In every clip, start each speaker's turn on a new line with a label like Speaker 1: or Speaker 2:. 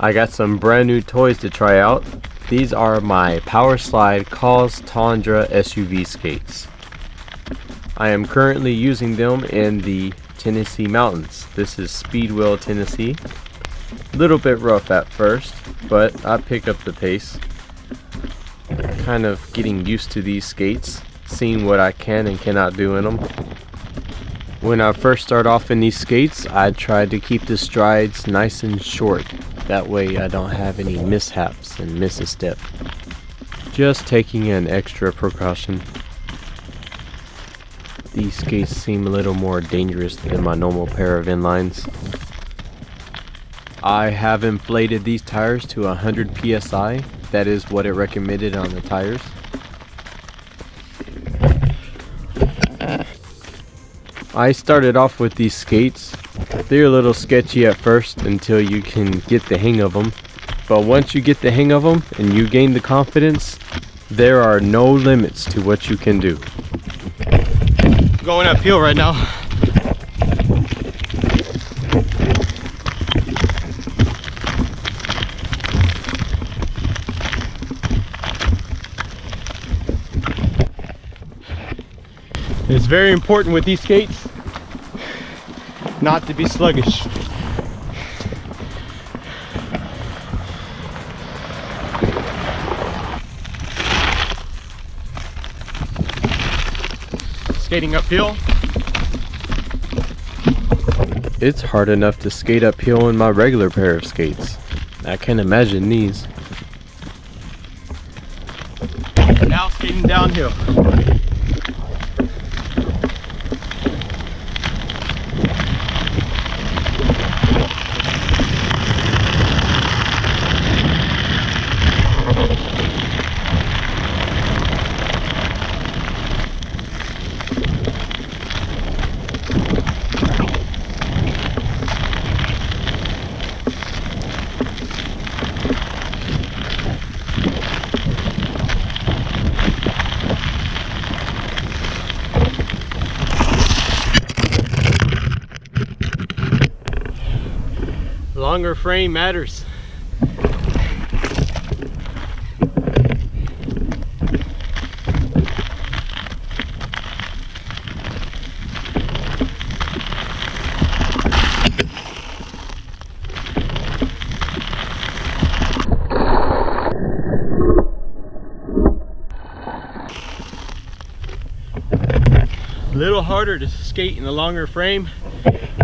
Speaker 1: I got some brand new toys to try out. These are my Powerslide Kaze Tundra SUV skates. I am currently using them in the Tennessee mountains. This is Speedwell, Tennessee. A little bit rough at first, but I pick up the pace. Kind of getting used to these skates, seeing what I can and cannot do in them. When I first start off in these skates, I try to keep the strides nice and short that way I don't have any mishaps and miss a step. Just taking an extra precaution. These skates seem a little more dangerous than my normal pair of inlines. I have inflated these tires to 100 psi. That is what it recommended on the tires. I started off with these skates they're a little sketchy at first until you can get the hang of them. But once you get the hang of them and you gain the confidence, there are no limits to what you can do.
Speaker 2: Going uphill right now. It's very important with these skates not to be sluggish. Skating uphill.
Speaker 1: It's hard enough to skate uphill in my regular pair of skates. I can't imagine these.
Speaker 2: Now skating downhill. Longer frame matters. little harder to skate in the longer frame.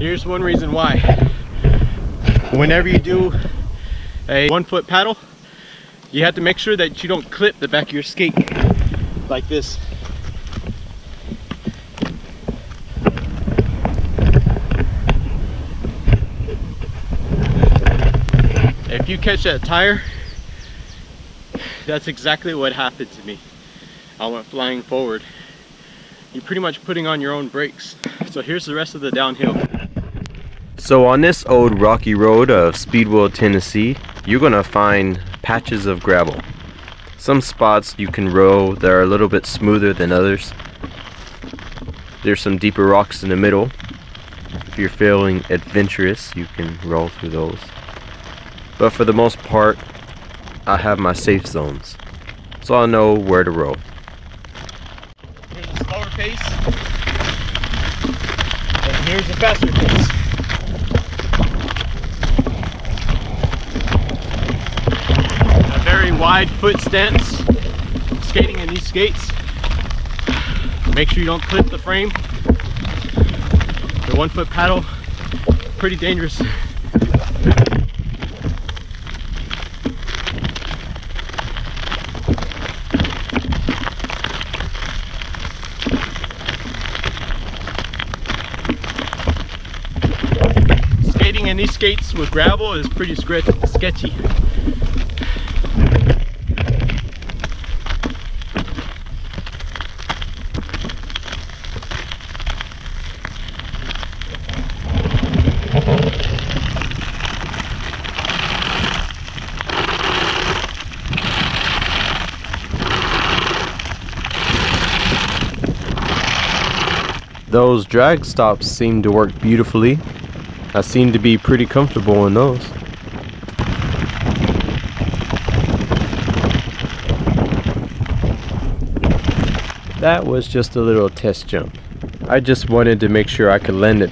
Speaker 2: Here's one reason why whenever you do a one foot paddle, you have to make sure that you don't clip the back of your skate like this. If you catch that tire, that's exactly what happened to me. I went flying forward. you're pretty much putting on your own brakes. So here's the rest of the downhill.
Speaker 1: So on this old rocky road of Speedwell, Tennessee, you're gonna find patches of gravel. Some spots you can row that are a little bit smoother than others. There's some deeper rocks in the middle. If you're feeling adventurous, you can roll through those. But for the most part, I have my safe zones. So I know where to roll.
Speaker 2: Here's the slower pace. And here's the faster pace. A very wide foot stance. Skating in these skates. Make sure you don't clip the frame. The one foot paddle, pretty dangerous. Skating in these skates with gravel is pretty sketchy.
Speaker 1: Those drag stops seem to work beautifully. I seem to be pretty comfortable in those. That was just a little test jump. I just wanted to make sure I could land it.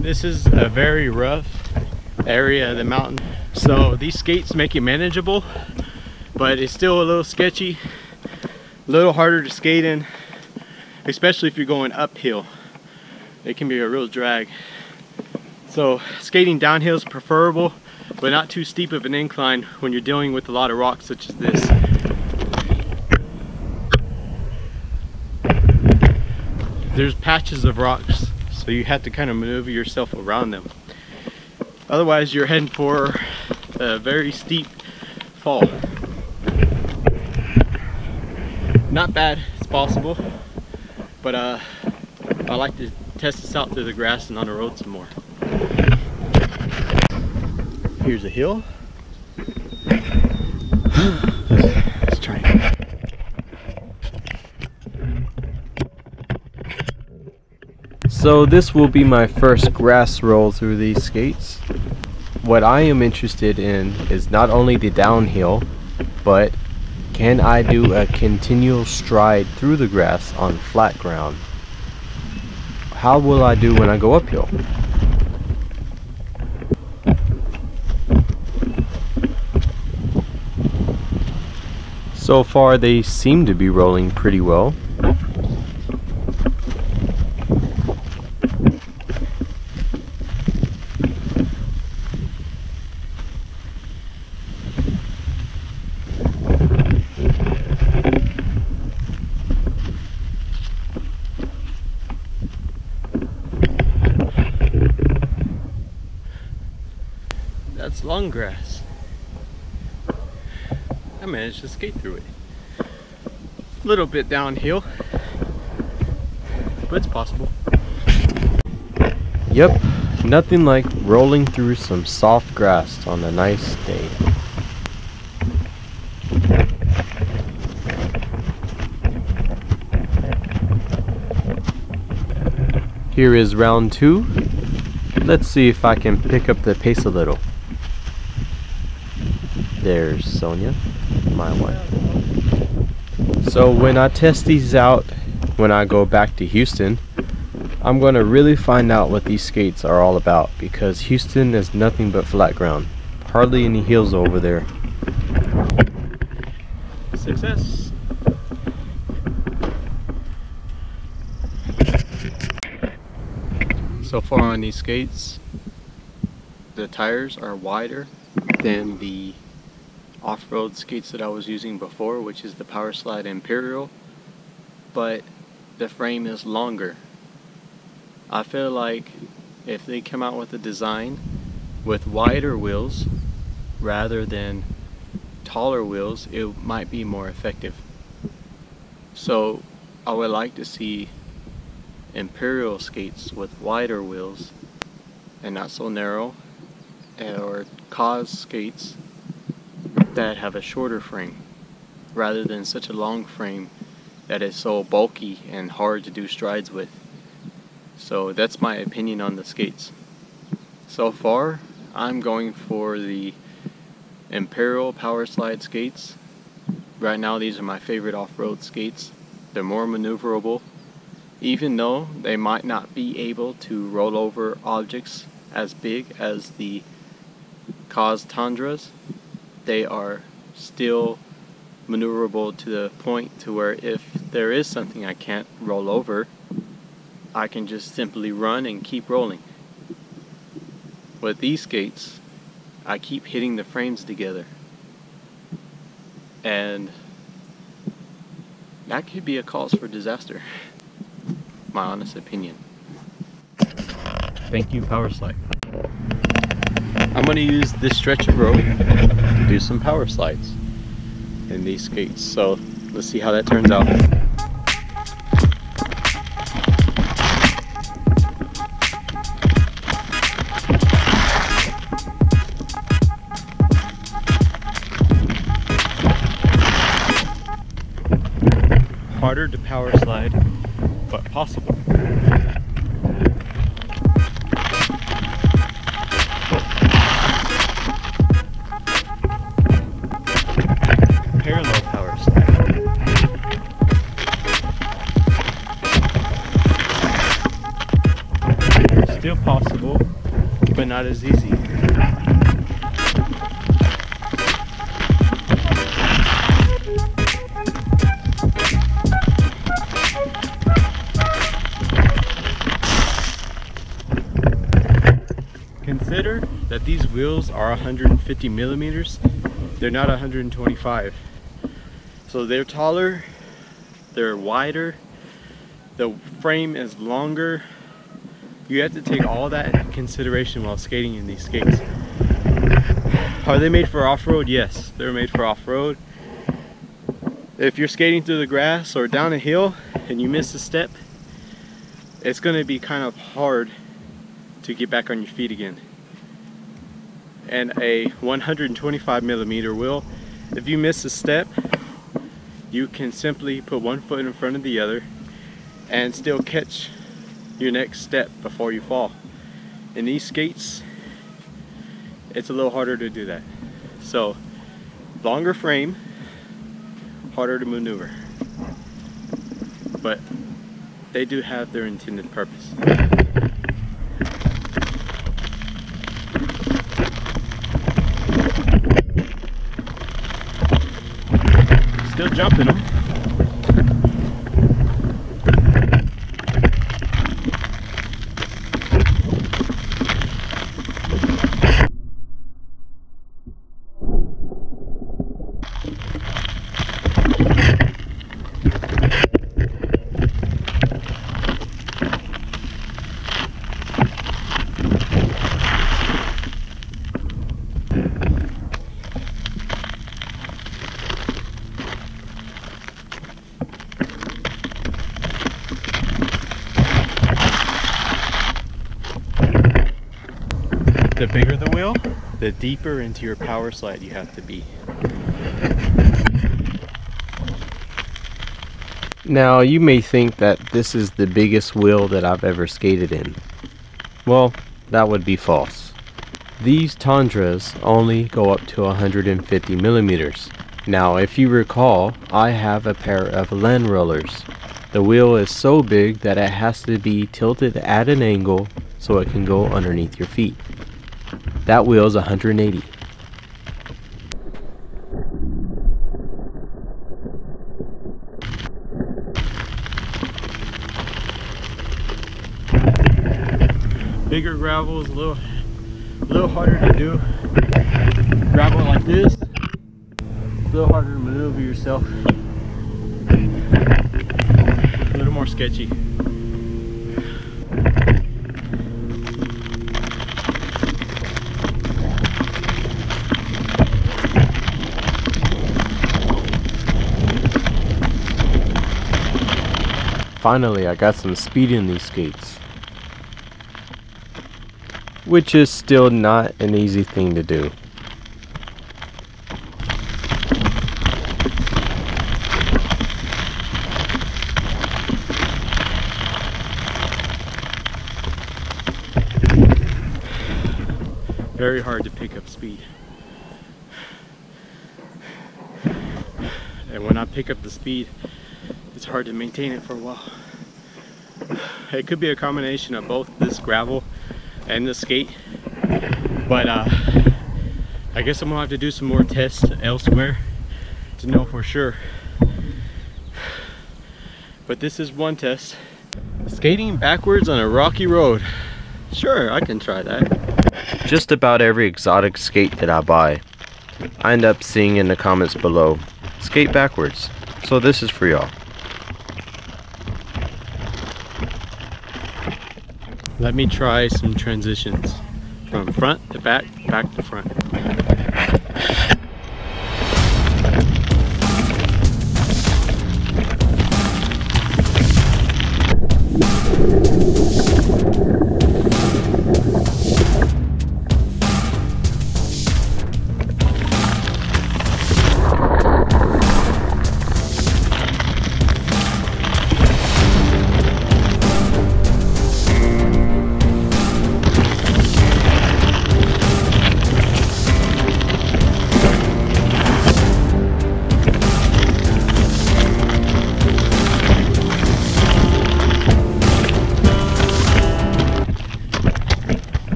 Speaker 2: This is a very rough area of the mountain. So these skates make it manageable, but it's still a little sketchy, a little harder to skate in, especially if you're going uphill. It can be a real drag. So skating downhill is preferable, but not too steep of an incline when you're dealing with a lot of rocks such as this. There's patches of rocks, so you have to kind of maneuver yourself around them. Otherwise, you're heading for a very steep fall. Not bad, it's possible, but uh, I like to test this out through the grass and on the road some more. Here's a hill. Let's try it.
Speaker 1: So this will be my first grass roll through these skates. What I am interested in is not only the downhill, but can I do a continual stride through the grass on flat ground? How will I do when I go uphill? So far they seem to be rolling pretty well.
Speaker 2: That's long grass. I managed to skate through it. A little bit downhill, but it's possible.
Speaker 1: Yep, nothing like rolling through some soft grass on a nice day. Here is round two. Let's see if I can pick up the pace a little. There's Sonia, my wife. So when I test these out, when I go back to Houston, I'm going to really find out what these skates are all about because Houston is nothing but flat ground. Hardly any hills over there.
Speaker 2: Success. So far on these skates, the tires are wider than the off-road skates that I was using before, which is the Powerslide Imperial, but the frame is longer. I feel like if they come out with a design with wider wheels rather than taller wheels, it might be more effective. So I would like to see Imperial skates with wider wheels and not so narrow or Kaze skates that have a shorter frame rather than such a long frame that is so bulky and hard to do strides with. So that's my opinion on the skates. So far, I'm going for the Imperial Powerslide skates. Right now, these are my favorite off-road skates. They're more maneuverable, even though they might not be able to roll over objects as big as the Kaze Tundras. They are still maneuverable to the point to where if there is something I can't roll over, I can just simply run and keep rolling. With these skates, I keep hitting the frames together. And that could be a cause for disaster. My honest opinion. Thank you, Powerslide. I'm going to use this stretch of rope to do some power slides in these skates. So let's see how that turns out. Harder to power slide, but possible. Not as easy. Consider that these wheels are 150 millimeters. They're not 125. So they're taller, they're wider, the frame is longer, you have to take all that consideration while skating in these skates. Are they made for off-road? Yes, they're made for off-road. If you're skating through the grass or down a hill and you miss a step, it's going to be kind of hard to get back on your feet again. And a 125 millimeter wheel, if you miss a step, you can simply put one foot in front of the other and still catch your next step before you fall. In these skates, it's a little harder to do that. So, longer frame, harder to maneuver. But they do have their intended purpose. Still jumping them. The bigger the wheel, the deeper into your power slide you have to be.
Speaker 1: Now you may think that this is the biggest wheel that I've ever skated in. Well, that would be false. These Tundras only go up to 150 millimeters. Now if you recall, I have a pair of Landrollers. The wheel is so big that it has to be tilted at an angle so it can go underneath your feet. That wheel's 180.
Speaker 2: Bigger gravel is a little, a little harder to do. Gravel like this, a little harder to maneuver yourself. A little more sketchy.
Speaker 1: Finally, I got some speed in these skates. Which is still not an easy thing to do.
Speaker 2: Very hard to pick up speed. And when I pick up the speed, it's hard to maintain it for a while. It could be a combination of both this gravel and the skate. But uh, I guess I'm gonna have to do some more tests elsewhere to know for sure. But this is one test. Skating backwards on a rocky road. Sure, I can try that
Speaker 1: just about every exotic skate that I buy. I end up seeing in the comments below, skate backwards. So this is for y'all.
Speaker 2: Let me try some transitions from front to back, back to front.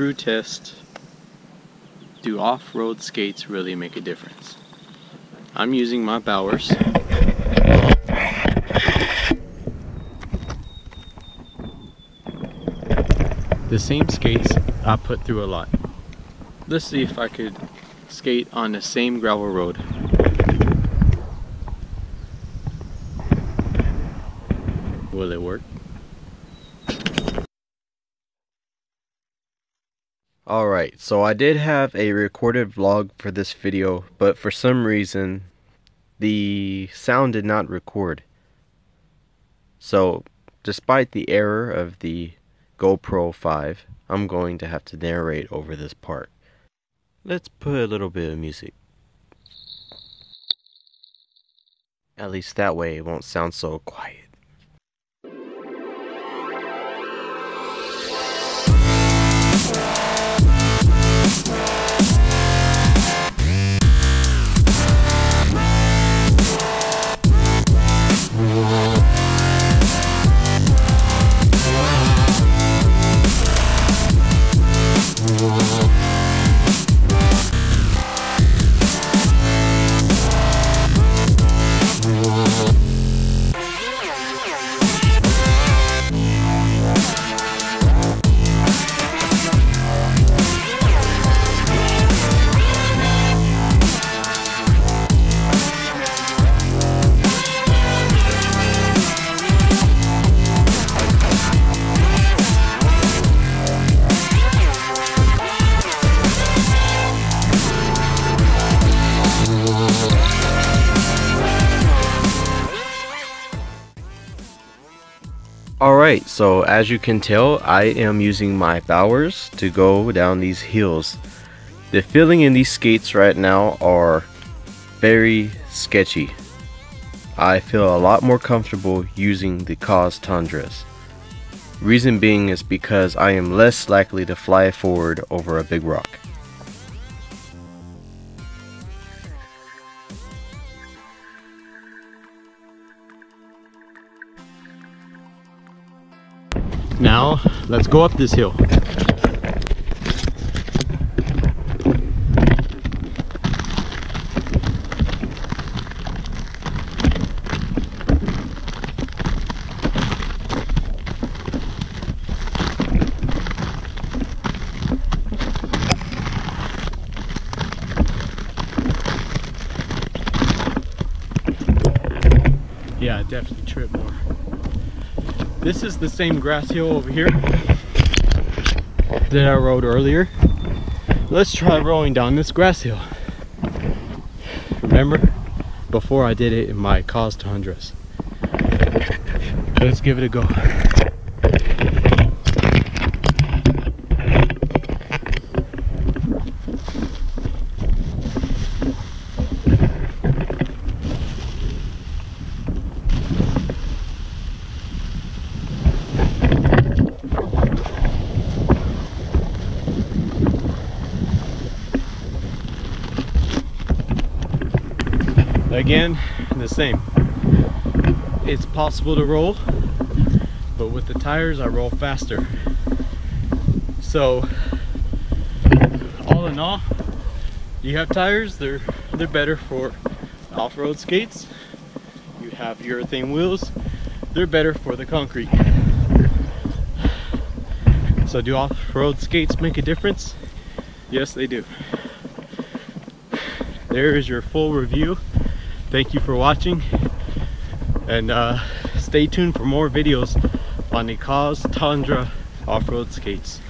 Speaker 2: True test, do off-road skates really make a difference? I'm using my Bauers. The same skates I put through a lot. Let's see if I could skate on the same gravel road. Will it work?
Speaker 1: Alright, so I did have a recorded vlog for this video, but for some reason, the sound did not record. So, despite the error of the GoPro 5, I'm going to have to narrate over this part. Let's put a little bit of music. At least that way it won't sound so quiet. Alright, so as you can tell, I am using my Bauers to go down these hills. The feeling in these skates right now are very sketchy. I feel a lot more comfortable using the Kaze Tundras. Reason being is because I am less likely to fly forward over a big rock.
Speaker 2: Now, let's go up this hill. This is the same grass hill over here that I rode earlier. Let's try rolling down this grass hill. remember before I did it in my Kaze Tundras. Let's give it a go. Again, the same. It's possible to roll, but with the tires I roll faster. So, all in all, you have tires, they're they're better for off-road skates. You have urethane wheels, they're better for the concrete. So do off-road skates make a difference? Yes, they do. There is your full review thank you for watching and uh, stay tuned for more videos on the Kaze Tundra off-road skates.